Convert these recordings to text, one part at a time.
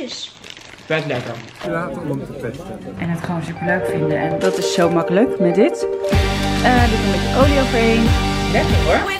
Best lekker. Later om te testen. En het gewoon super leuk vinden. En dat is zo makkelijk met dit. Eh doe ik een beetje olie overheen. Lekker hoor.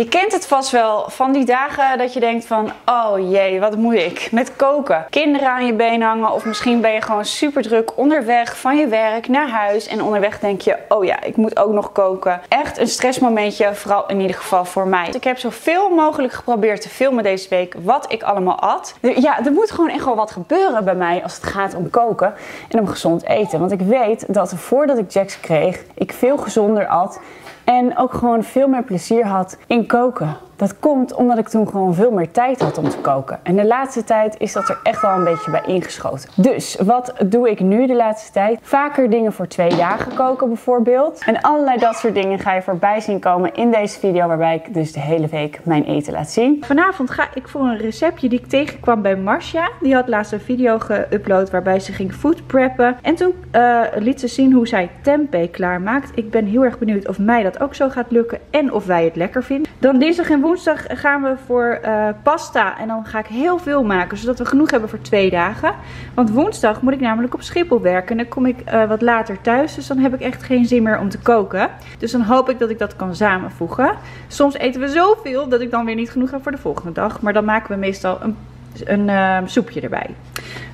Je kent het vast wel van die dagen dat je denkt van, oh jee, wat moet ik met koken? Kinderen aan je been hangen of misschien ben je gewoon super druk onderweg van je werk naar huis en onderweg denk je, oh ja, ik moet ook nog koken. Echt een stressmomentje, vooral in ieder geval voor mij. Ik heb zoveel mogelijk geprobeerd te filmen deze week wat ik allemaal at. Ja, er moet gewoon echt wel wat gebeuren bij mij als het gaat om koken en om gezond eten. Want ik weet dat voordat ik Jax kreeg, ik veel gezonder at en ook gewoon veel meer plezier had in koken. Dat komt omdat ik toen gewoon veel meer tijd had om te koken. En de laatste tijd is dat er echt wel een beetje bij ingeschoten. Dus wat doe ik nu de laatste tijd? Vaker dingen voor twee dagen koken bijvoorbeeld. En allerlei dat soort dingen ga je voorbij zien komen in deze video. Waarbij ik dus de hele week mijn eten laat zien. Vanavond ga ik voor een receptje die ik tegenkwam bij Marcia. Die had laatst een video geüpload waarbij ze ging food preppen. En toen eh, liet ze zien hoe zij tempeh klaarmaakt. Ik ben heel erg benieuwd of mij dat ook zo gaat lukken. En of wij het lekker vinden. Dan dinsdag en woensdag gaan we voor eh, pasta. En dan ga ik heel veel maken. Zodat we genoeg hebben voor twee dagen. Want woensdag moet ik namelijk op Schiphol werken. En dan kom ik eh, wat later thuis. Dus dan heb ik echt geen zin meer om te koken. Dus dan hoop ik dat ik dat kan samenvoegen. Soms eten we zoveel dat ik dan weer niet genoeg heb voor de volgende dag. Maar dan maken we meestal een, een eh, soepje erbij.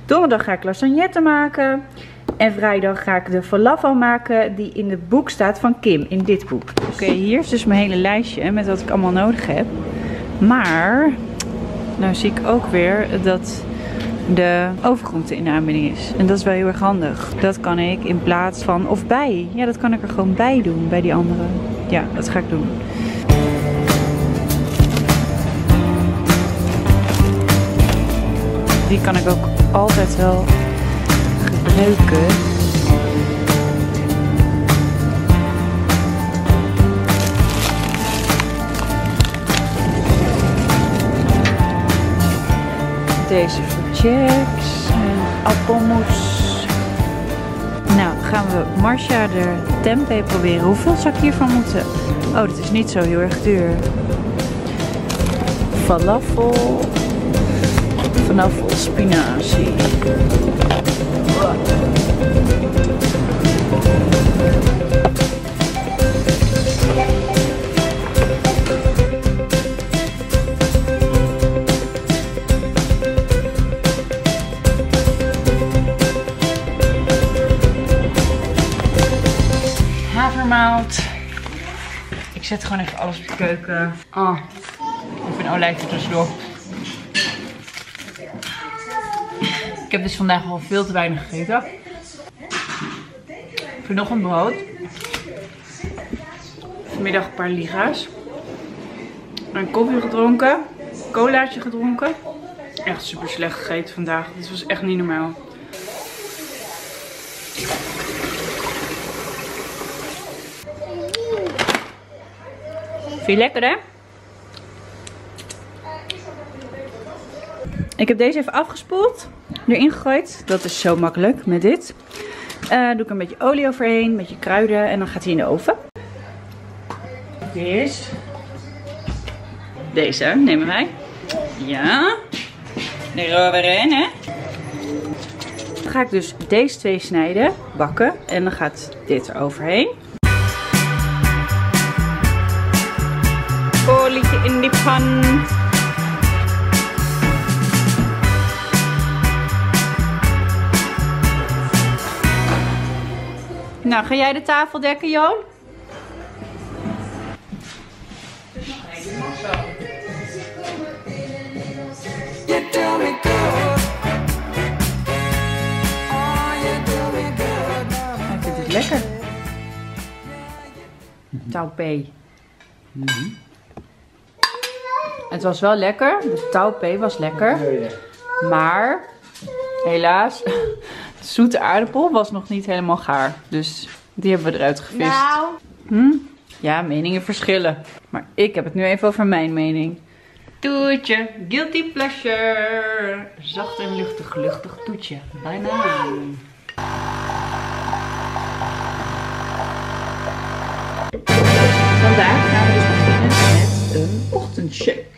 Donderdag ga ik lasagnette maken. En vrijdag ga ik de falafel maken die in het boek staat van Kim, in dit boek. Oké, hier is dus mijn hele lijstje met wat ik allemaal nodig heb. Maar, nou zie ik ook weer dat de overgroente in aanbieding is. En dat is wel heel erg handig. Dat kan ik in plaats van, of bij. Ja, dat kan ik er gewoon bij doen, bij die andere. Ja, dat ga ik doen. Die kan ik ook altijd wel gebruiken. Deze voor Jax en appelmoes. Nou, gaan we Marcia de tempeh proberen. Hoeveel zou ik hiervan moeten? Oh, dat is niet zo heel erg duur. Falafel. Falafel spinazie. Keuken. Oh, even een olijf er tussendoor. Ik heb dus vandaag al veel te weinig gegeten. Vanochtend brood. Vanmiddag een paar liga's. Een koffie gedronken. Colaatje gedronken. Echt super slecht gegeten vandaag. Dit was echt niet normaal. Vind je lekker hè? Ik heb deze even afgespoeld. Erin gegooid. Dat is zo makkelijk met dit. Eh doe ik een beetje olie overheen. Een beetje kruiden. En dan gaat hij in de oven. Is deze. Nemen wij. Ja. Eroverheen hè. Dan ga ik dus deze twee snijden. Bakken. En dan gaat dit er overheen. Nou, ga jij de tafel dekken, Joon? Ik vind het lekker. Taupé. Het was wel lekker. De taupe was lekker. Maar helaas, de zoete aardappel was nog niet helemaal gaar. Dus die hebben we eruit gevist. Nou. Hm? Ja, meningen verschillen. Maar ik heb het nu even over mijn mening. Toetje, guilty pleasure. Zacht en luchtig, luchtig toetje. Bijna. Vandaag gaan we dus beginnen met een ochtendcheck.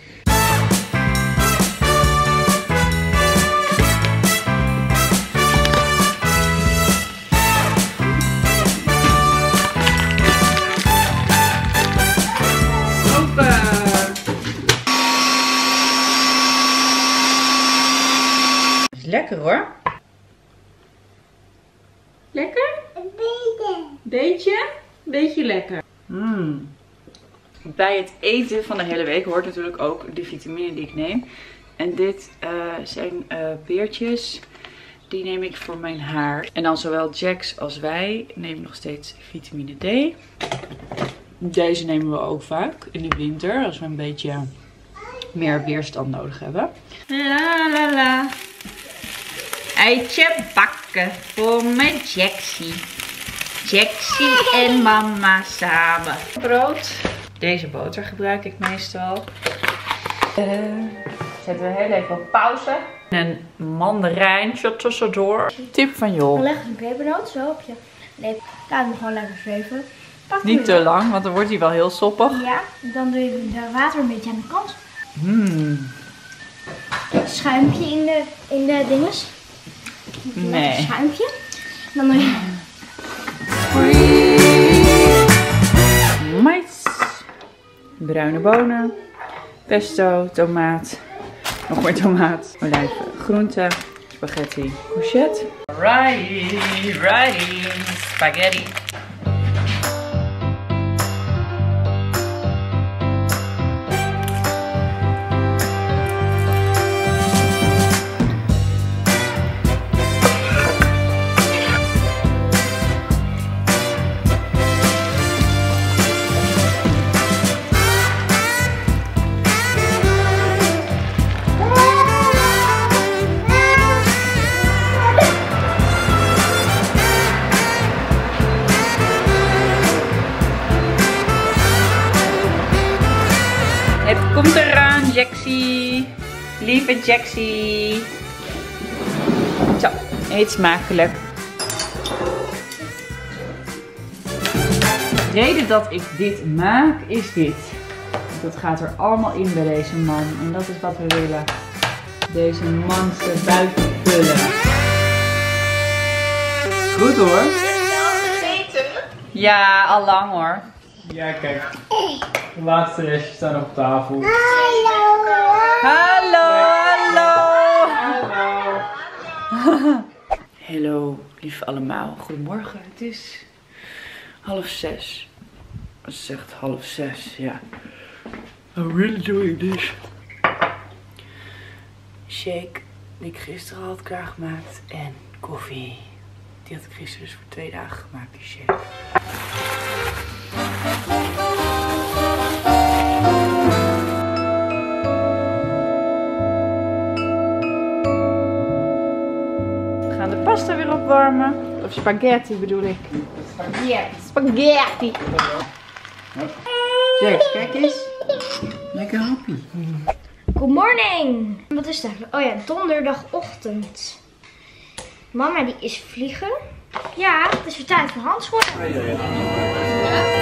Lekker hoor. Lekker? Een beetje. Beetje? Beetje lekker. Mm. Bij het eten van de hele week hoort natuurlijk ook de vitamine die ik neem. En dit eh, zijn eh beertjes. Die neem ik voor mijn haar. En dan zowel Jax als wij nemen nog steeds vitamine D. Deze nemen we ook vaak in de winter. Als we een beetje meer weerstand nodig hebben. La la la. Eitje bakken voor mijn Jaxie. Jaxie en mama samen. Brood. Deze boter gebruik ik meestal. Eh, zetten we heel even op pauze. Een mandarijntje tussendoor. Tip van joh. leg een pepernoot zo op je lepel. Laat hem gewoon lekker zweven. Pak Niet te lang, want dan wordt hij wel heel soppig. Ja, dan doe je de water een beetje aan de kant. Hmm. Schuimpje in de, in de dinges. Nee. Schuimpje. Dan doe je... Mais. Bruine bonen. Pesto, tomaat. Nog meer tomaat. Olijven, groenten. Spaghetti, courgette. Righty, righty. Spaghetti. Eet smakelijk. De reden dat ik dit maak is dit. Dat gaat er allemaal in bij deze man. En dat is wat we willen. Deze man zijn buiten vullen. Goed hoor. Ja, al lang hoor. Ja, kijk. De laatste restjes staan op tafel. Hallo, hallo. Hallo. Hallo, lief allemaal. Goedemorgen. Het is half zes. Het is echt half zes, ja. I'm really doing this. Shake die ik gisteren had klaargemaakt. En koffie. Die had ik gisteren dus voor twee dagen gemaakt, die shake. Of spaghetti bedoel ik. Spaghetti. Spaghetti. Jax, kijk eens. Lekker happy. Good morning. Wat is het eigenlijk? Oh ja, donderdagochtend. Mama die is vliegen. Ja, het is weer tijd voor handschoenen. Het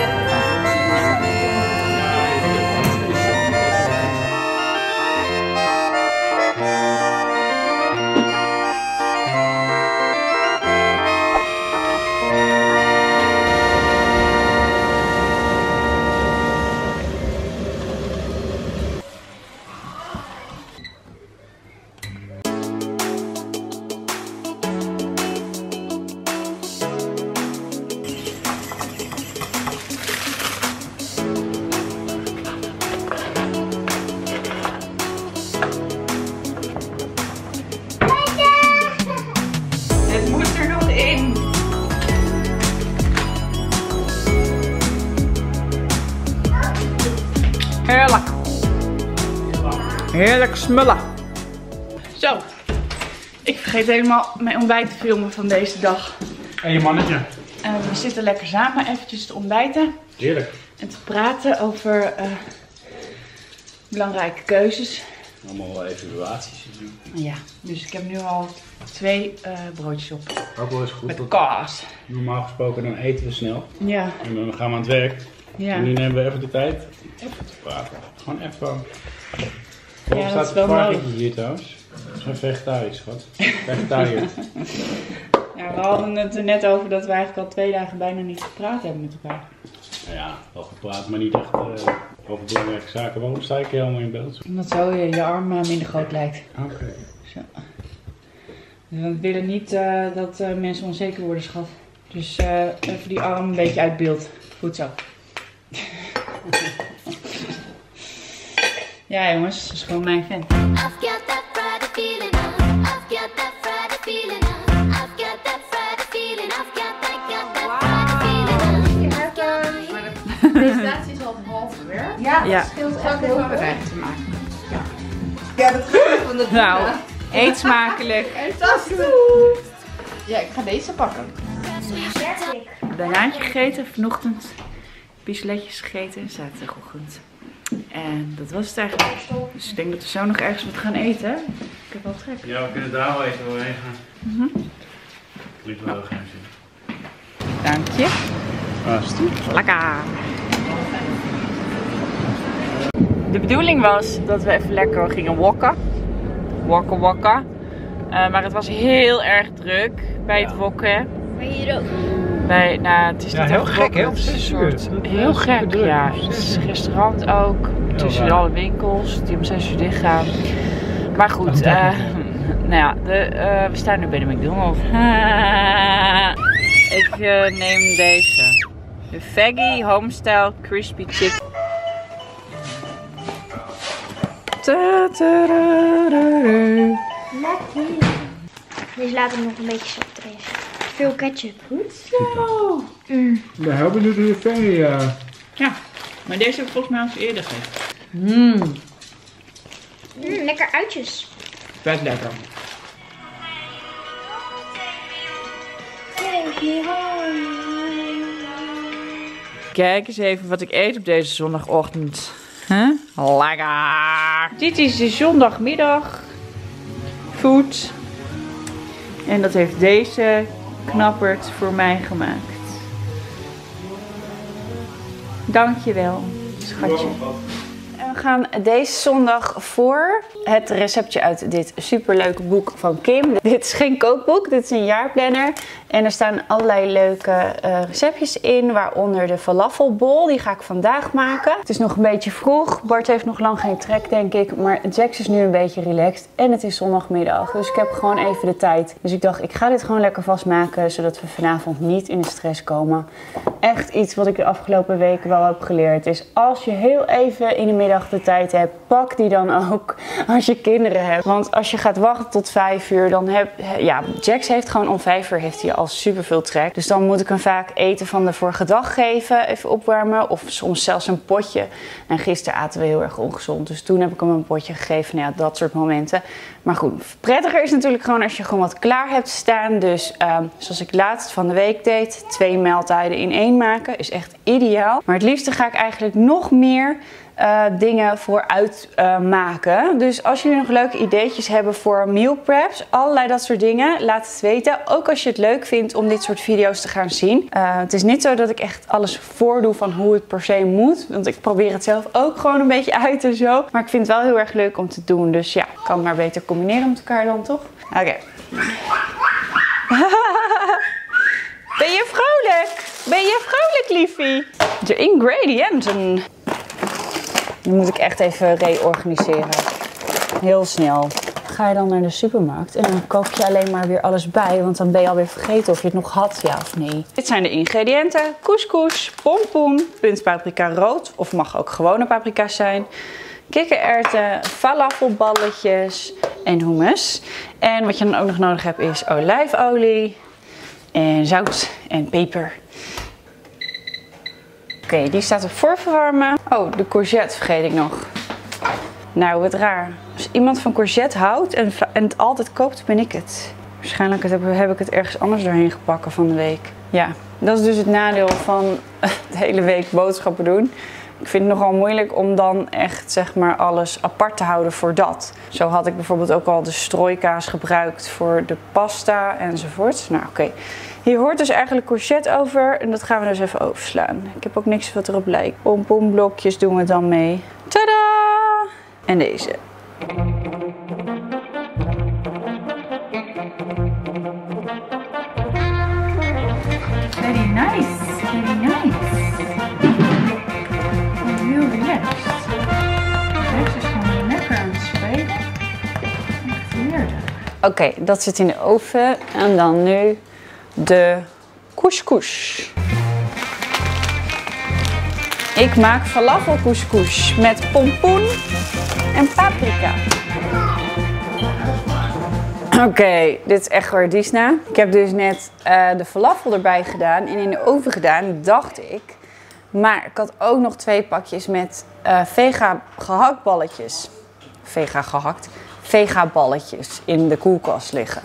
smullen. Zo. Ik vergeet helemaal mijn ontbijt te filmen van deze dag. En je mannetje. Eh, we zitten lekker samen eventjes te ontbijten. Heerlijk. En te praten over eh, belangrijke keuzes. Allemaal wel evaluaties. Ja, dus ik heb nu al twee eh, broodjes op. Ook wel eens goed. Met kaas. normaal gesproken dan eten we snel. Ja. En dan gaan we aan het werk. Ja. En nu nemen we even de tijd even te praten. Gewoon even. Ja, staat is wel het varkentje hier trouwens? Dat is een vegetarisch, schat. Vegetariër. Ja, we hadden het er net over dat we eigenlijk al twee dagen bijna niet gepraat hebben met elkaar. Nou ja, wel gepraat, maar niet echt eh, over belangrijke zaken. Waarom sta ik hier allemaal in beeld? Omdat zo je, je arm eh, minder groot lijkt. Oké. Zo. We willen niet eh, dat mensen onzeker worden, schat. Dus even die arm een beetje uit beeld. Goed zo. ja jongens, dat is gewoon mijn fan. I've got that Friday feeling. I've got that Friday feeling. I've got that Friday feeling. I've got that, got that Friday feeling. De presentatie is al half werk. Ja. Scheelt echt heel veel te maken. Nou, eet smakelijk. Ja, ik ga deze pakken. Banaantje gegeten vanochtend. Pistoletjes gegeten zaterdagochtend. En dat was het eigenlijk. Dus ik denk dat we zo nog ergens wat gaan eten. Ik heb wel trek. Ja, we kunnen daar wel even doorheen gaan. Klinkt wel heel geheimzinnig. Dank je. Alsjeblieft. Lekker. De bedoeling was dat we even lekker gingen wokken. Wokken, wokken. Eh, maar het was heel erg druk bij het wokken. Maar hier ook. Bij, nou, het is Ja, niet heel gek, hè, om het is een zes uur. soort- Heel gek, druk, ja. Het is restaurant ook. tussen alle winkels die om 6 uur dicht gaan. Maar goed, eh, nou ja, de, eh, we staan nu bij de McDonald's. Ik eh, neem deze. De Veggie Homestyle Crispy Chicken. Lekker. Deze laten we nog een beetje. Veel ketchup. Goed zo. We hebben dus een fan, ja. Ja, maar deze heb ik volgens mij al eerder gegeten. Mmm, Mm, lekker uitjes. vet lekker. Kijk eens even wat ik eet op deze zondagochtend. Huh? Lekker. Dit is de zondagmiddag food. En dat heeft deze knappert voor mij gemaakt. Dankjewel, schatje. We gaan deze zondag voor het receptje uit dit superleuke boek van Kim. Dit is geen kookboek, dit is een jaarplanner. En er staan allerlei leuke eh, receptjes in, waaronder de falafelbol. Die ga ik vandaag maken. Het is nog een beetje vroeg. Bart heeft nog lang geen trek, denk ik. Maar Jax is nu een beetje relaxed. En het is zondagmiddag, dus ik heb gewoon even de tijd. Dus ik dacht, ik ga dit gewoon lekker vastmaken, zodat we vanavond niet in de stress komen. Echt iets wat ik de afgelopen weken wel heb geleerd is, als je heel even in de middag de tijd hebt, pak die dan ook als je kinderen hebt. Want als je gaat wachten tot vijf uur, dan heb ja, Jax heeft gewoon om vijf uur heeft hij al superveel trek. Dus dan moet ik hem vaak eten van de vorige dag geven, even opwarmen. Of soms zelfs een potje. En gisteren aten we heel erg ongezond. Dus toen heb ik hem een potje gegeven. Nou ja, dat soort momenten. Maar goed, prettiger is natuurlijk gewoon als je gewoon wat klaar hebt staan. Dus ehm, zoals ik laatst van de week deed, twee maaltijden in één maken. Is echt ideaal. Maar het liefste ga ik eigenlijk nog meer eh, dingen vooruit eh, maken. Dus als jullie nog leuke ideetjes hebben voor meal preps, allerlei dat soort dingen, laat het weten. Ook als je het leuk vindt om dit soort video's te gaan zien. Eh, het is niet zo dat ik echt alles voordoe van hoe het per se moet. Want ik probeer het zelf ook gewoon een beetje uit en zo. Maar ik vind het wel heel erg leuk om te doen. Dus ja, kan maar beter combineren met elkaar dan toch? Oké. Ben je vrolijk? Ben je vrolijk, liefie? De ingrediënten. Die moet ik echt even reorganiseren. Heel snel. Ga je dan naar de supermarkt en dan koop je alleen maar weer alles bij. Want dan ben je alweer vergeten of je het nog had, ja of nee. Dit zijn de ingrediënten. Couscous, pompoen, puntpaprika rood. Of mag ook gewone paprika zijn. Kikkererwten, falafelballetjes en hummus. En wat je dan ook nog nodig hebt is olijfolie. En zout en peper. Oké, die staat op voorverwarmen. Oh, de courgette vergeet ik nog. Nou, wat raar. Als iemand van courgette houdt en, en het altijd koopt, ben ik het. Waarschijnlijk heb, heb ik het ergens anders doorheen gepakken van de week. Ja, dat is dus het nadeel van de hele week boodschappen doen. Ik vind het nogal moeilijk om dan echt zeg maar alles apart te houden voor dat. Zo had ik bijvoorbeeld ook al de strooikaas gebruikt voor de pasta enzovoort. Nou oké, Hier hoort dus eigenlijk courgette over en dat gaan we dus even overslaan. Ik heb ook niks wat erop lijkt. Pompoenblokjes doen we dan mee. Tada! En deze. Oké, dat zit in de oven. En dan nu de couscous. Ik maak falafel couscous met pompoen en paprika. Oké, dit is echt gordisna. Ik heb dus net eh, de falafel erbij gedaan en in de oven gedaan, dacht ik. Maar ik had ook nog twee pakjes met eh, vega gehaktballetjes. Vega gehakt. Vega balletjes in de koelkast liggen.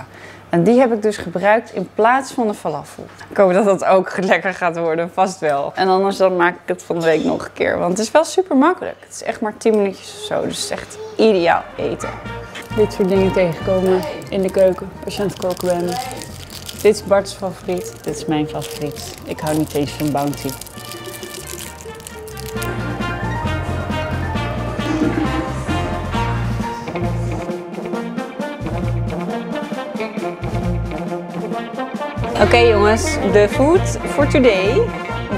En die heb ik dus gebruikt in plaats van de falafel. Ik hoop dat dat ook lekker gaat worden, vast wel. En anders dan maak ik het van de week nog een keer. Want het is wel super makkelijk. Het is echt maar 10 minuutjes of zo. Dus het is echt ideaal eten. Dit soort dingen tegenkomen in de keuken als je aan het koken bent. Dit is Bart's favoriet. Dit is mijn favoriet. Ik hou niet eens van Bounty. Oké jongens, de food for today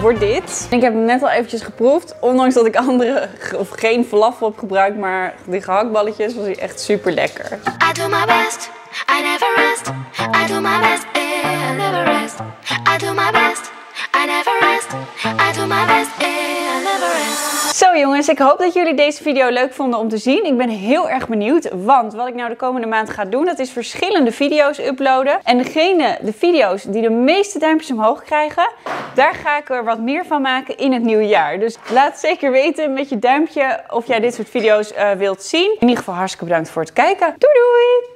wordt dit. Ik heb hem net al eventjes geproefd, ondanks dat ik andere of geen falafel heb gebruikt, maar die gehaktballetjes was hij echt super lekker. I do my best, I never rest. I do my best, I never rest. I do my best, I never rest. I do my best, yeah. Zo jongens, ik hoop dat jullie deze video leuk vonden om te zien. Ik ben heel erg benieuwd, want wat ik nou de komende maand ga doen, dat is verschillende video's uploaden. En degene, de video's die de meeste duimpjes omhoog krijgen, daar ga ik er wat meer van maken in het nieuwe jaar. Dus laat zeker weten met je duimpje of jij dit soort video's eh, wilt zien. In ieder geval hartstikke bedankt voor het kijken. Doei doei!